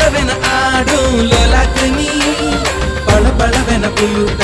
పళపళ ఆడు లోలాగ్ని పలపలవెన వెన పులుట